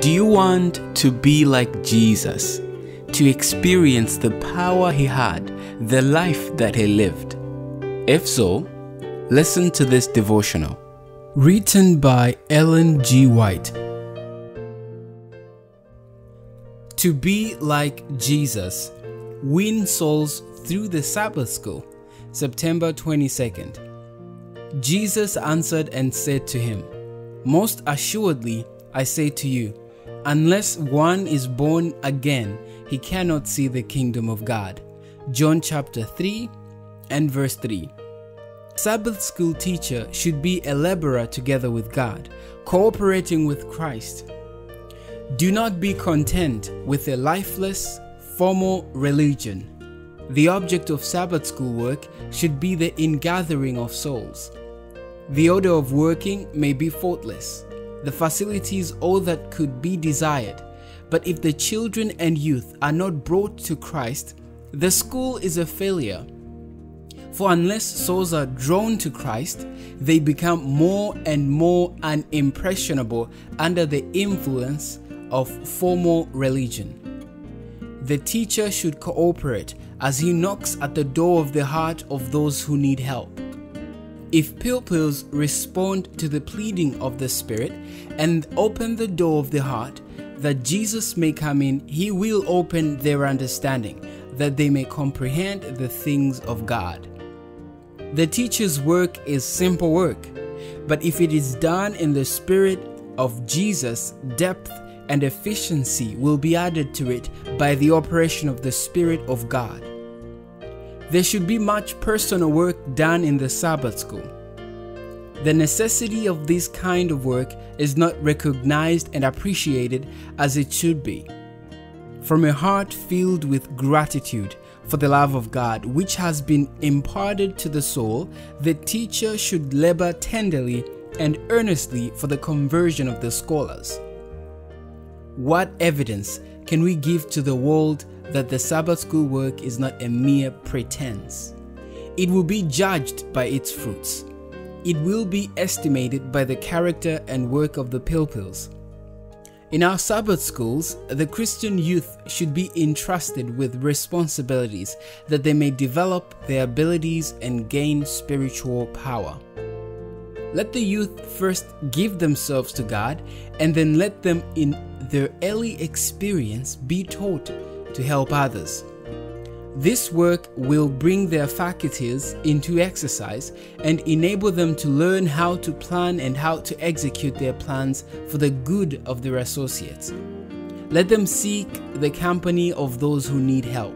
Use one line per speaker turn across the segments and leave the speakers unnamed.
Do you want to be like Jesus? To experience the power he had, the life that he lived? If so, listen to this devotional. Written by Ellen G. White. To be like Jesus. Win souls through the Sabbath School. September 22nd. Jesus answered and said to him, Most assuredly, I say to you, unless one is born again, he cannot see the kingdom of God. John chapter 3 and verse 3. Sabbath school teacher should be a laborer together with God, cooperating with Christ. Do not be content with a lifeless, formal religion. The object of Sabbath school work should be the ingathering of souls. The order of working may be faultless, the facilities all that could be desired, but if the children and youth are not brought to Christ, the school is a failure. For unless souls are drawn to Christ, they become more and more unimpressionable under the influence of formal religion. The teacher should cooperate as he knocks at the door of the heart of those who need help. If pupils respond to the pleading of the Spirit and open the door of the heart, that Jesus may come in, he will open their understanding, that they may comprehend the things of God. The teacher's work is simple work, but if it is done in the Spirit of Jesus, depth and efficiency will be added to it by the operation of the Spirit of God. There should be much personal work done in the Sabbath school. The necessity of this kind of work is not recognized and appreciated as it should be. From a heart filled with gratitude for the love of God which has been imparted to the soul, the teacher should labor tenderly and earnestly for the conversion of the scholars. What evidence can we give to the world that the Sabbath school work is not a mere pretense? It will be judged by its fruits. It will be estimated by the character and work of the pupils. In our Sabbath schools, the Christian youth should be entrusted with responsibilities that they may develop their abilities and gain spiritual power. Let the youth first give themselves to God and then let them, in their early experience, be taught to help others. This work will bring their faculties into exercise and enable them to learn how to plan and how to execute their plans for the good of their associates. Let them seek the company of those who need help,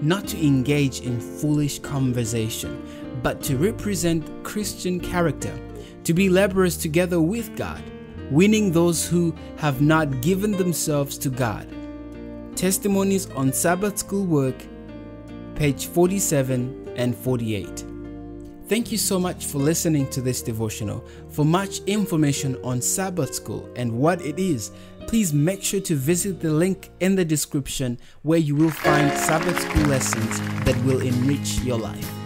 not to engage in foolish conversation, but to represent Christian character to be laborers together with God, winning those who have not given themselves to God. Testimonies on Sabbath School Work, page 47 and 48. Thank you so much for listening to this devotional. For much information on Sabbath School and what it is, please make sure to visit the link in the description where you will find Sabbath School lessons that will enrich your life.